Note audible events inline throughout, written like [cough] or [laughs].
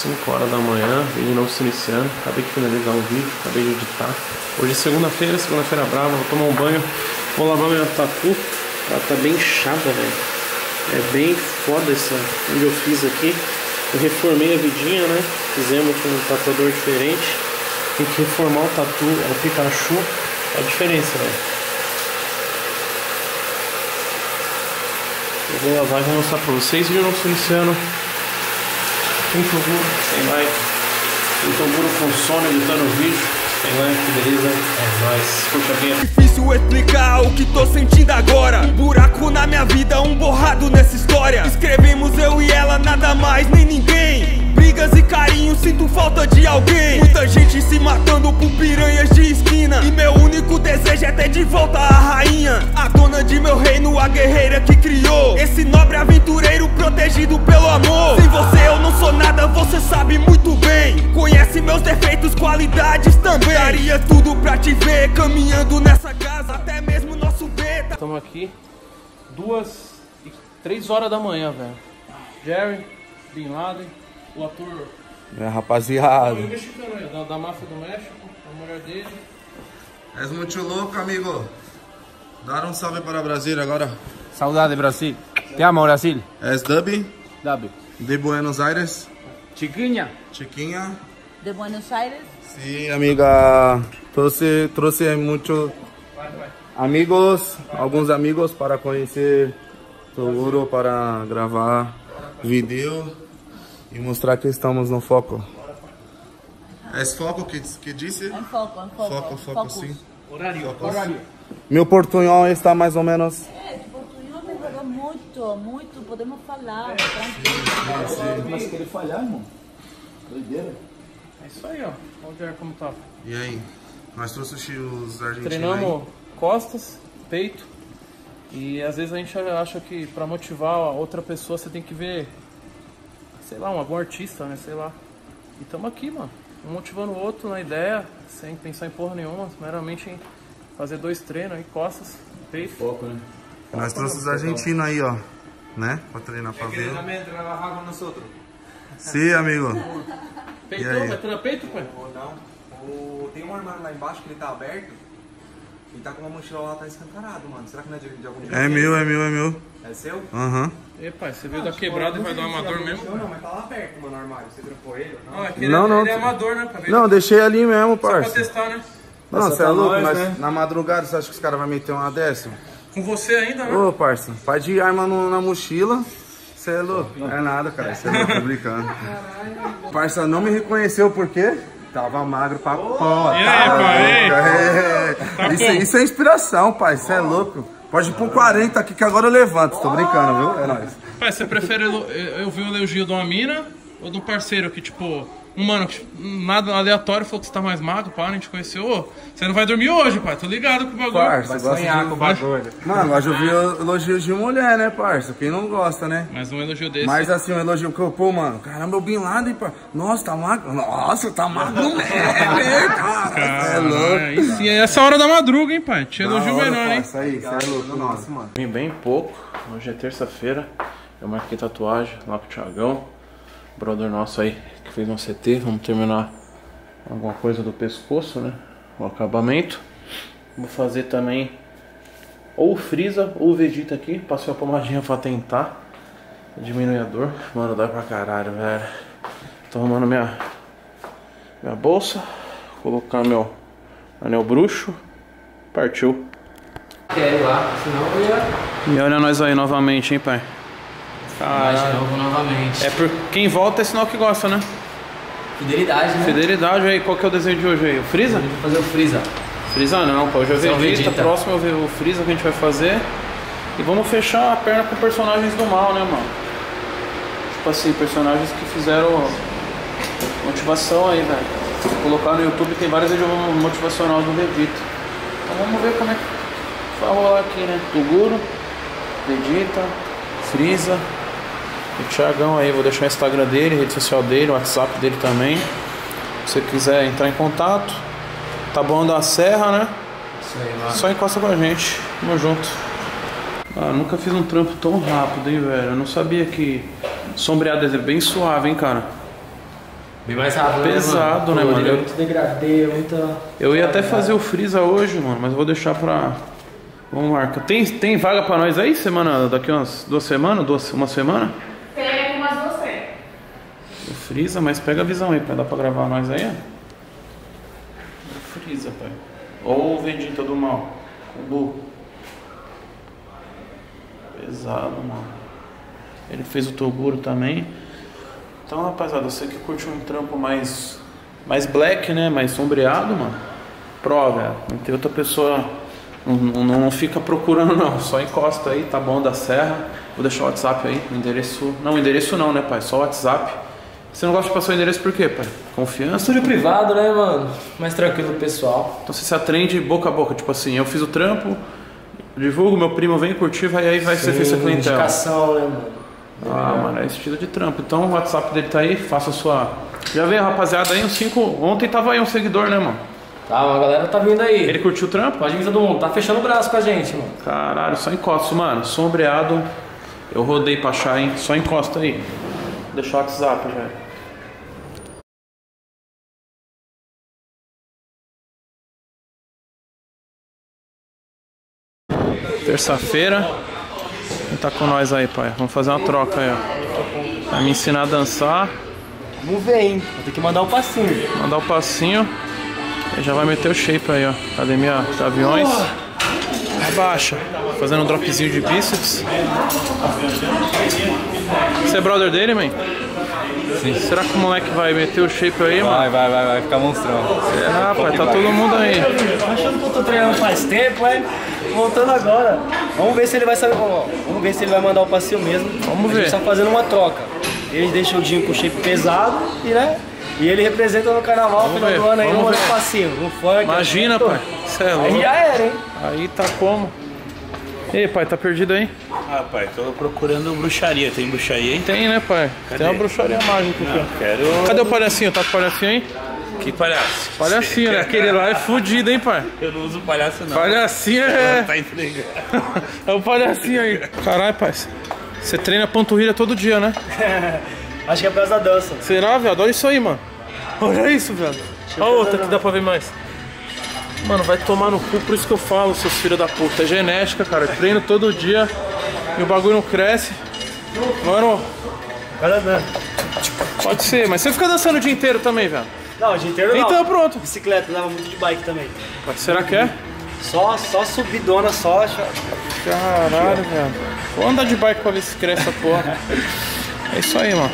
5 horas da manhã, vídeo novo se iniciando. Acabei de finalizar um vídeo, acabei de editar. Hoje é segunda-feira, segunda-feira brava, vou tomar um banho, vou lavar minha tatu. Ela tá bem chata, velho. É bem foda essa onde eu fiz aqui. Eu reformei a vidinha, né? Fizemos com um tatuador diferente. Tem que reformar o tatu, é o Pikachu. É a diferença, velho. Eu vou lavar e vou mostrar pra vocês. Vídeo novo se iniciando. Tem Toguro, sem like. Tem Toguro com sono editando o vídeo. Sem like, que beleza? É nóis. Curte a vinheta. Difícil explicar o que tô sentindo agora. Um buraco na minha vida, um borrado nessa história. Escrevemos eu e ela, nada mais nem ninguém. Brigas e carinho, sinto falta de alguém. Muita gente se matando por piranhas de esquina. E meu único desejo é ter de volta a rainha. A dona de meu reino, a guerreira que criou. Esse nobre aventureiro protegido pelo amor. Sem você eu não sou nada, você sabe muito bem. Conhece meus defeitos, qualidades também. Daria tudo pra te ver caminhando nessa casa. Até mesmo nosso beta. Estamos aqui, duas e três horas da manhã, velho. Jerry, Bin Laden, o ator É, rapaziada. o mexicano aí, da, da máfia do México, a mulher dele. És muito louco, amigo. Dar um salve para Brasília agora. Saudade, Brasil. Te amo, Brasil. És Dub, Dabi. de Buenos Aires. Chiquinha. Chiquinha. de Buenos Aires. Sim, amiga. Trouxe, trouxe muito amigos, alguns amigos para conhecer Toguro, para gravar vídeo e mostrar que estamos no foco. É foco que, que disse? Em foco, em foco. Foco, foco, Focus. sim. Horário. Meu portunhol está mais ou menos. É, tipo, tu não melhorou muito, muito, podemos falar, tranquilo. Mas querer falhar, irmão. Doideira. É isso aí, ó. Olha como tá. E aí? Nós trouxemos os argentinos Treinamos costas, peito. E às vezes a gente acha que pra motivar a outra pessoa você tem que ver, sei lá, um algum artista, né? Sei lá. E tamo aqui, mano. Um motivando o outro na ideia, sem pensar em porra nenhuma, meramente em fazer dois treinos aí, costas, peito. Pouco, né? Nós trouxemos os argentinos aí, ó. Né? Pra treinar pra ver. também trabalhar com nós outros. Sim, amigo. Peitão, aí? vai treinar peito, pai? Não. O... Tem um armário lá embaixo que ele tá aberto. E tá com uma mochila lá, tá escancarado, mano. Será que não é de, de algum É meu, é meu, é meu. É seu? Aham. E pai, você veio da quebrada e vai dar amador mesmo? Não, não, mas tá lá perto, mano, o armário. Você trampou ele ou não? Não, é que Não, ele, não. ele é amador, né? Pra ver. Não, deixei ali mesmo, Só pra parça. testar, né? Não, você é louco, nós, mas né? na madrugada você acha que os caras vão meter uma dessa? Com você ainda, né? Ô, parça, pai de arma no- na mochila. Você é louco? É nada, cara. Você é louco, tô brincando. Parça não me reconheceu por quê? Tava magro pra pó. E aí, pai? É. Isso, isso é inspiração, pai. Você é louco. Pode um 40 aqui que agora eu levanto. Tô brincando, viu? É nóis. Pai, você prefere eu eu vi um elogio de uma mina ou um parceiro que, tipo, mano, nada aleatório, falou que você tá mais magro, pá, a gente conheceu. Ô, você não vai dormir hoje, pai, tô ligado com o bagulho. Parça, Vai gosta sonhar de... com o bagulho. Mano, gosto de ouvir elogios de mulher, né, parça? Quem não gosta, né? Mas um elogio desse. Mas assim, um elogio que eu, pô, mano, caramba, o Bin Laden, pá. Nossa, tá magro. Nossa, tá magro mesmo, [laughs] cara. É louco. É, e sim, é essa hora da madruga, hein, pai? Te elogio hora, melhor, hein? parça, aí, você é louco, nossa, mano. Vim bem pouco, hoje é terça-feira. Eu marquei tatuagem lá com o Thiagão, brother nosso aí que fez um CT. Vamos terminar alguma coisa do pescoço, né? O acabamento. Vou fazer também ou o Freeza ou o Vegeta aqui. Passei uma pomadinha pra tentar diminuir a dor. Mano, dói pra caralho, velho. Tô arrumando minha, minha bolsa, colocar meu anel bruxo. Partiu. Quer ir lá, senão eu ia. E olha nós aí novamente, hein, pai. Mais de novo novamente. É por quem volta é sinal que gosta, né? Fidelidade, né? Fidelidade aí, qual que é o desenho de hoje aí? O Freeza? Vamos fazer o Freeza. Freeza não, pô. Hoje é o o Vegeta, Vegeta. próximo é o Freeza que a gente vai fazer. E vamos fechar a perna com personagens do mal, né, mano? Tipo assim, personagens que fizeram motivação aí, velho. Colocar no YouTube tem vários vídeos motivacional do Vegeta. Então vamos ver como é que vai rolar aqui, né? Toguro, Vegeta, Freeza. O Thiagão aí, vou deixar o Instagram dele, rede social dele, o WhatsApp dele também. Se você quiser entrar em contato, tá bom da Serra, né? Isso aí, mano. Só encosta com a gente. Tamo junto. Ah, nunca fiz um trampo tão rápido, hein, velho? Eu não sabia que sombreado é bem suave, hein, cara? Bem mais rápido, Pesado, né, Pô, mano? ele É muito degradê, muita... Eu ia até fazer o Freeza hoje, mano, mas vou deixar pra. Vamos marcar. Tem, tem vaga pra nós aí? Semana, daqui umas duas semanas? Duas, uma semana? Tem umas duas três. Freeza, mas pega a visão aí, pra dar pra gravar nós aí, Freeza, pai. Ou o Vegeta do mal. Buu. Pesado, mano. Ele fez o Toguro também. Então, rapaziada, você que curte um trampo mais. Mais black, né? Mais sombreado, mano. Pro, velho. Não tem outra pessoa. Não, não, não fica procurando, não. Só encosta aí, tá bom, da serra. Vou deixar o WhatsApp aí, o endereço. Não, o endereço não, né, pai? Só o WhatsApp. Você não gosta de passar o endereço por quê, pai? Confiança? Estúdio privado, né, mano? Mais tranquilo pessoal. Então você se atende boca a boca, tipo assim, eu fiz o trampo, divulgo, meu primo vem curtir, vai aí vai ser feita a clientela. Indicação, né, mano? Ah, mano, é estilo de trampo. Então o WhatsApp dele tá aí, faça a sua. Já veio a rapaziada aí, uns 5. Ontem tava aí um seguidor, né, mano? Tá, uma galera tá vindo aí. Ele curtiu o trampo? Pode vir todo mundo. Tá fechando o braço com a gente, mano. Caralho, só encosta, mano. Sombreado. Eu rodei pra achar, hein? Só encosta aí. Deixa o WhatsApp já. Terça-feira. Tá com nós aí, pai? Vamos fazer uma troca aí, ó. Vai me ensinar a dançar, Vamos ver, hein? Vou ter que mandar um passinho. mandar o passinho. E já vai meter o shape aí, ó. Academia de aviões. Abaixa. Fazendo um dropzinho de bíceps. Você é brother dele, man? Sim. Será que o moleque vai meter o shape aí, mano? Vai, vai, vai, vai ficar monstrão. Será, rapaz? Tá todo mundo aí. Achando que eu tô treinando faz tempo, é? Voltando agora. Vamos ver se ele vai saber. Vamos ver se ele vai mandar o passinho mesmo. Vamos a ver. gente tá fazendo uma troca. Ele deixa o Dinho com o shape pesado e né? E ele representa no carnaval, final do ano aí, vamos não manda ver. passinho. No funk. Imagina, assim, pai. Cê é Aí louco. já era, hein? Aí tá como? E aí, pai, tá perdido aí? Ah, pai, tô procurando bruxaria. Tem bruxaria aí? Tem, né, pai? Tem uma bruxaria mágica aqui. Quero. Cadê o palhacinho? Tá com o palhacinho aí? Que palhaço? Palhacinho, né? Aquele lá é fudido, hein, pai? Eu não uso palhaço, não. Palhacinho é. Tá entregando. [laughs] É o palhacinho aí. Caralho, pai. Você treina panturrilha todo dia, né? [laughs] Acho que é por causa da dança. Será, viado? Olha isso aí, mano. Olha isso, viado. Olha a outra que dá pra ver mais. Mano, vai tomar no cu, por isso que eu falo, seus filhos da puta. É genética, cara. Eu treino todo dia e o bagulho não cresce. Mano, da dança. pode ser, mas você fica dançando o dia inteiro também, velho. Não, o dia inteiro não. Então pronto. Bicicleta, leva muito de bike também. Mas será que é? Só, só subidona, só. Caralho, velho. Vou andar de bike pra ver se cresce essa porra. É isso aí, mano.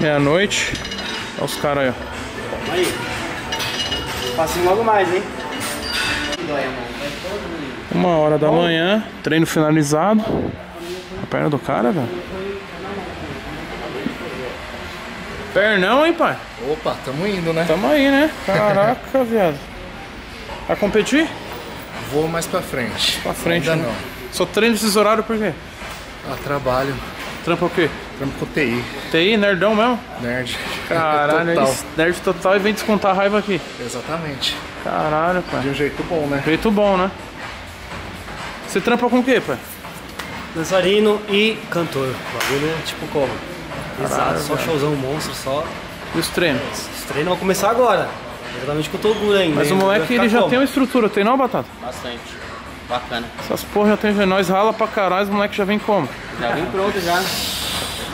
Meia-noite. Olha os caras aí, ó. Aí. Passinho logo mais, hein? Uma hora da manhã, treino finalizado. A perna do cara, velho. Pernão, hein, pai? Opa, tamo indo, né? Tamo aí, né? Caraca, [laughs] viado. Vai competir? Vou mais pra frente. Pra frente, Ainda né? não. Só treino esses horários por quê? Ah, trabalho. Trampa o quê? Trampo com TI. TI, nerdão mesmo? Nerd. Caralho, Total. nerd total e vem descontar a raiva aqui. Exatamente. Caralho, De pai. um jeito bom, né? Jeito bom, né? Você trampa com o quê, pai? Dançarino e cantor. O bagulho é tipo como? Exato, só showzão monstro, só. E os treinos? Os treinos vão começar agora. Exatamente com o Toguro ainda. Mas o moleque ele já como? tem uma estrutura, tem não, Batata? Bastante. Bacana. Essas porra já tem, nós rala pra caralho, os moleques já vem como? Já vem pronto já.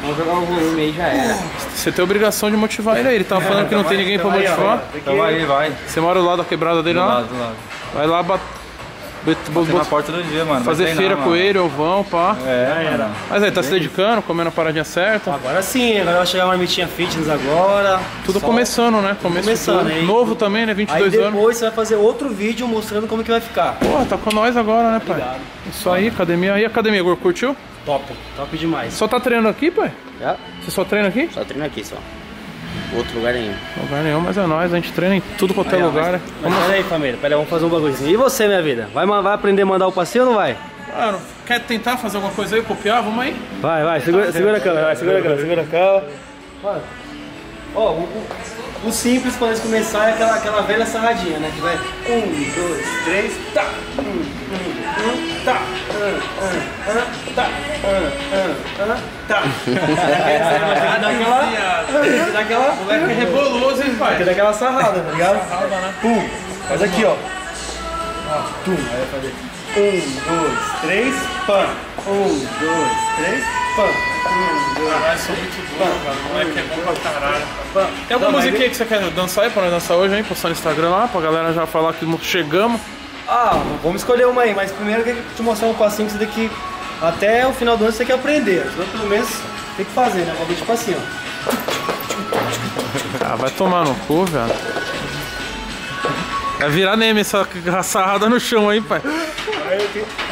Vamos jogar o volume aí, já era. Você tem obrigação de motivar ele aí. Ele tava falando que não tem ninguém pra Então aí, ó, motivar. Então aí, vai. Você mora do lado da quebrada dele lá? do lado. Vai lá, bat... bet- bot- Na porta do dia, mano. fazer Vai treinar, feira mano. com ele, ovão, pá. É, mano. Mas aí, tá se dedicando, comendo a paradinha certa. Agora sim, agora vai chegar uma marmitinha fitness agora. Tudo Só- começando, né? Começo Começando, hein? Novo também, né? Aí 22 depois anos. você vai fazer outro vídeo mostrando como que vai ficar. Porra, tá com nós agora, né, pai? Isso aí, academia. E a academia, Gor, curtiu? Top, top demais. Só tá treinando aqui, pai? Já? Você só treina aqui? Só treino aqui só. Outro lugar nenhum. Lugar nenhum, mas é nóis. A gente treina em tudo quanto é lugar. Mas pera aí, família, pera aí, vamos fazer um bagulhozinho. E você, minha vida? Vai, vai aprender a mandar o passeio ou não vai? Mano, quer tentar fazer alguma coisa aí, copiar? Vamos aí. Vai, vai, segura, segura a câmera, vai, segura a câmera, segura a câmera. Mano, ó, o, o- o simples pra nós começar é aquela, aquela velha sarradinha, né? Que vai um, dois, três, tá! Um, um, um, tá, tá, tá. Tem que dar aquela. Tem que dar aquela. Moleque reboloso, hein, Tem que pai? dar aquela sarrada, tá ligado? Sarrada, né? Pum. Faz aqui, ó. Tum. Aí vai fazer. Um, dois, três, pam. Um, dois, três, pam. Um, dois, Caralho, sou muito bom, cara. O moleque é bom pra caralho. Tem alguma musiquinha que você quer dançar aí pra nós dançar hoje, hein? Postar no Instagram lá, pra galera já falar que chegamos. Ah, vamos escolher uma aí, mas primeiro eu quero te mostrar um passinho que você tem que. Até o final do ano você tem que aprender. Senão pelo menos tem que fazer, né? Uma vez tipo assim, ó. Ah, vai tomar no cu, velho. Vai virar meme essa sarrada no chão aí, pai.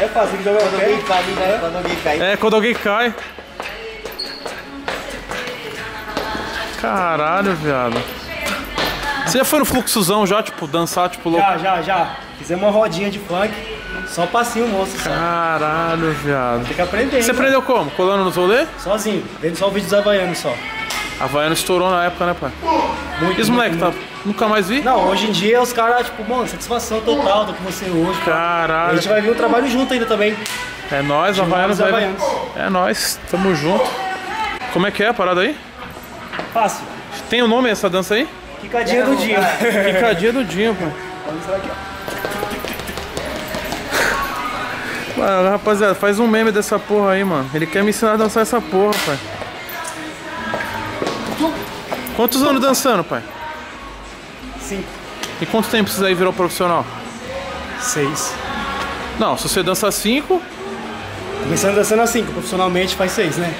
É fácil, tem que jogar o pé. cai, né? Quando alguém cai. É, quando alguém cai. Caralho, viado. Você já foi no fluxozão já, tipo, dançar, tipo, louco? Já, já, já. Fizemos uma rodinha de funk. Só passinho monstro, só. Caralho, viado. Tem que aprender. Você hein, aprendeu como? Colando nos rolê? Sozinho. Vendo só o vídeo dos havaianos só. A Havaiana estourou na época, né, pai? Muito, E os moleques, tá? Nunca mais vi? Não, hoje em dia os caras, tipo, mano, satisfação total do que você hoje. cara. A Caralho. gente vai ver o trabalho junto ainda também. É nóis, Havaianos. Havaianos. É nóis, tamo junto. Como é que é a parada aí? Fácil. Tem o nome essa dança aí? Quicadinha do dia. Picadinha do dia, pô. Mano, rapaziada, faz um meme dessa porra aí, mano. Ele quer me ensinar a dançar essa porra, pai. Quantos anos dançando, pai? Cinco. E quanto tempo precisa aí virar um profissional? Seis. Não, se você dançar cinco, Começando dançando assim, profissionalmente faz seis, né?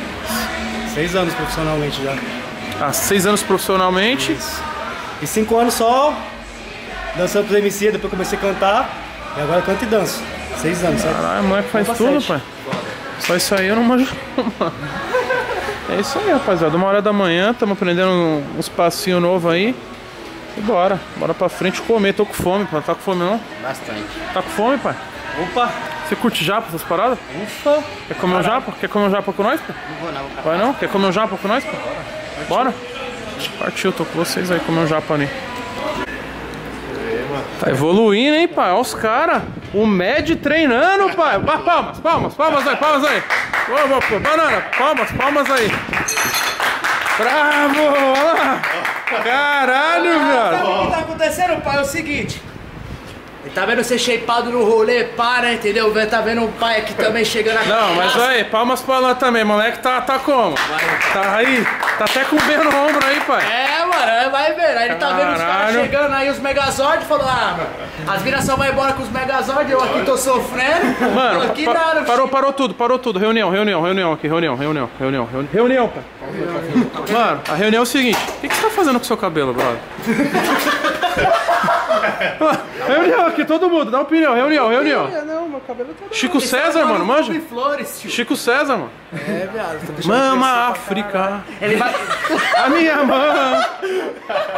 Seis anos profissionalmente já. há seis anos profissionalmente. E cinco anos só dançando pros MC, depois comecei a cantar. E agora eu canto e danço. Seis anos, sabe? Caralho, a moleque faz Opa, tudo, sete. pai. Só isso aí eu não manjo, [laughs] mano. É isso aí, rapaziada. Uma hora da manhã, estamos aprendendo uns passinhos novos aí. E bora. Bora pra frente comer. Tô com fome, pai. Tá com fome não? Bastante. Tá com fome, pai? Opa! Você curte japa, essas paradas? Ufa! Quer comer um japa? Quer comer um japa com nós, pai? Não vou não, cara. Vai não? Quer comer um japa com nós, pai? Bora? Partiu, tô com vocês aí comer um japa ali. Tá evoluindo, hein, pai? Olha os caras. O Med treinando, pai. Palmas, palmas, palmas aí, palmas aí. Boa. Banana, palmas, palmas aí. Bravo! Olha lá. Caralho, Sabe viado. o que tá acontecendo, pai? É o seguinte. Ele tá vendo você shapeado no rolê, para, entendeu? Tá vendo o pai aqui também chegando aqui. Não, mas aí, palmas pra lá também. Moleque tá, tá como? Tá aí? Tá até com o B no ombro aí, pai. É, mano, vai ver. Aí ele tá vendo os caras chegando aí, os Megazord, falou: ah, mano, as minas só vão embora com os Megazord, eu aqui tô sofrendo. Mano, aqui pa- nada. parou, parou tudo, parou tudo. Reunião, reunião, reunião aqui, reunião, reunião, reunião, reunião, reunião, pai. Mano, a reunião é o seguinte: o que, que você tá fazendo com o seu cabelo, brother? [laughs] reunião aqui, todo mundo, dá opinião, reunião, reunião. Não, meu cabelo tá Chico César, mano, manja? flores, tio. Chico César, mano. É, viado. Mama África, Ele vai. a minha mãe.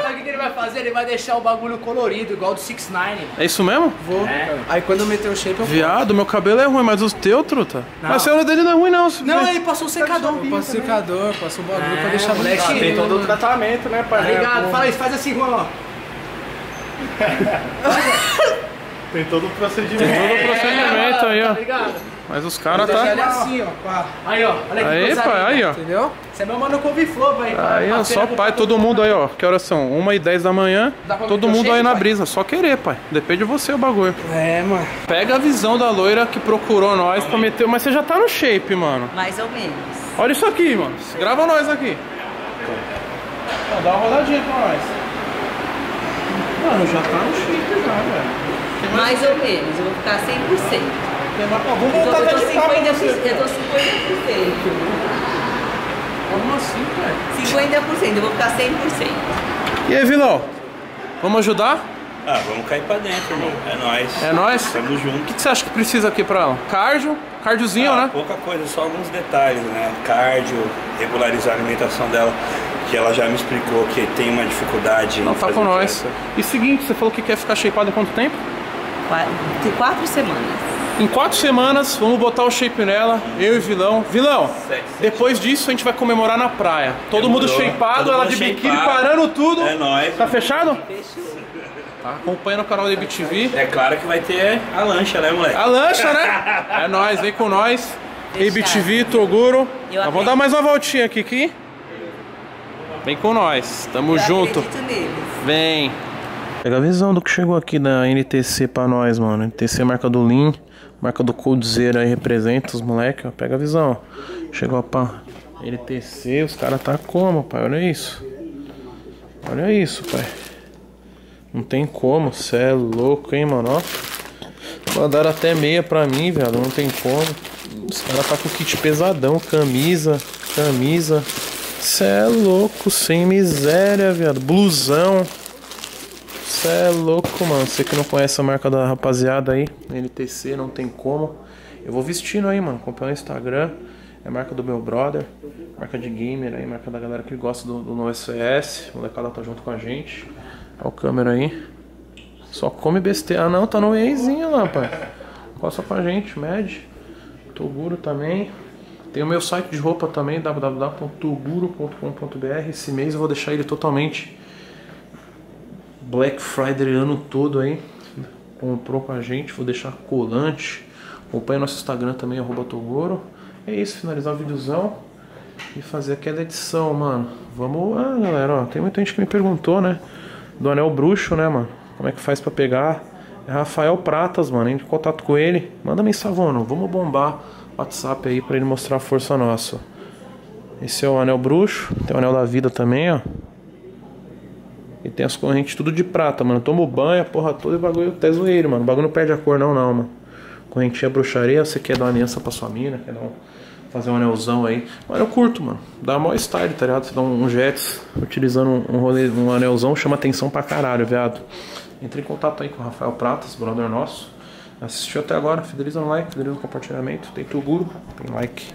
Sabe o que ele vai fazer? Ele vai deixar o bagulho colorido, igual do 6 9 mano. É isso mesmo? Vou. Aí quando eu meter o shape, eu Viado, meu cabelo é ruim, mas o teu, truta. Mas o seu dele não é ruim, não. Não, ele passou um secador. passo secador, passo o bagulho pra deixar moleque. bonito. Tem todo o tratamento, né, Tá pai? ligado? Fala isso, faz assim, Juan, ó. [laughs] Tem todo o procedimento. Tem todo o procedimento aí, Tá ó. ligado? Mas os caras Deixa ele tá. assim, ó. pá. Aí, ó. Olha Aí, pai, aí, ó. Entendeu? Você é meu mano couve-flor, velho. Aí, ó, só pai, todo mundo aí, ó. Que horas são? 1 e 10 da manhã. Todo mundo aí shape, na pai? brisa. Só querer, pai. Depende de você o bagulho. É, mano. Pega a visão da loira que procurou nós pra meter. Mas você já tá no shape, mano. Mais ou menos. Olha isso aqui, mano. Grava nós aqui. Dá uma rodadinha pra nós. Mano, já tá no shape já, velho. Mais ou menos, eu vou ficar 100%. Tem mais- ó, Vamos Eu tô, voltar eu tô cá pra 50%. você. Eu tô 50%. Como assim, velho? 50%, eu vou ficar 100%. E aí, vilão? Vamos ajudar? Ah, vamos cair pra dentro, irmão. É nóis. É nóis? Tamo O junto. que, que você acha que precisa aqui pra ela? Cardio? Cardiozinho, Ah, né? Pouca coisa, só alguns detalhes, né? Cardio, regularizar a alimentação dela, que ela já me explicou que tem uma dificuldade Não, em tá fazer com nós. dieta. E seguinte, você falou que quer ficar shapeado em quanto tempo? Tem quatro semanas. Em quatro semanas, vamos botar o shape nela, eu e vilão. Vilão, Sete, sete. depois disso a gente vai comemorar na praia. Todo mundo Demorou. shapeado, Todo ela mundo de biquíni, shapeado. parando tudo. É nóis. Tá fechado? Tá acompanhando o canal da IBTV. É claro que vai ter a lancha, né, moleque? A lancha, né? [laughs] É nóis, vem com nós. IBTV, Toguro. Eu Nós vamos dar mais uma voltinha aqui, aqui. Vem com nós, tamo junto. Vem. Pega a visão do que chegou aqui da NTC pra nós, mano. NTC marca do Lean, marca do Coldzera aí representa os moleque, ó. Pega a visão. Chegou pra NTC, os caras tá como, pai? Olha isso. Olha isso, pai. Não tem como, cê é louco, hein, mano, ó. Mandaram até meia pra mim, velho, não tem como. Os caras tá com kit pesadão, camisa, camisa. Cê é louco, sem miséria, viado. Blusão. Cê é louco, mano. Você que não conhece a marca da rapaziada aí, NTC, não tem como. Eu vou vestindo aí, mano. Comprei no Instagram. É marca do meu brother. Marca de gamer aí, marca da galera que gosta do, do novo SOS. O molecada tá junto com a gente. Olha o câmera aí. Só come besteira. Ah, não, tá no Eizinho lá, pai. Costa com a gente, mede. Toguro também. Tem o meu site de roupa também, www.toguro.com.br. Esse mês eu vou deixar ele totalmente Black Friday ano todo aí. Comprou com a gente, vou deixar colante. Acompanha nosso Instagram também, arroba Toguro. É isso, finalizar o videozão e fazer aquela edição, mano. Vamos lá, galera, ó. Tem muita gente que me perguntou, né? Do anel bruxo, né, mano? Como é que faz pra pegar? É Rafael Pratas, mano. Entre em contato com ele. Manda mensagem, mano. Vamos bombar o WhatsApp aí pra ele mostrar a força nossa. Esse é o anel bruxo. Tem o anel da vida também, ó. Tem as correntes tudo de prata, mano. Tomo banho, a porra toda e o bagulho até zoeiro, mano. O bagulho não perde a cor, não, não, mano. Correntinha bruxaria, você quer dar uma aliança pra sua mina, quer dar um, fazer um anelzão aí. Mano, eu curto, mano. Dá mó style, tá ligado? Você dá um, um jets utilizando um, um, rolê, um anelzão, chama atenção pra caralho, viado. Entre em contato aí com o Rafael Pratas, brother nosso. Assistiu até agora, fideliza no like, fideliza no compartilhamento. Tem Tuguro, tem like.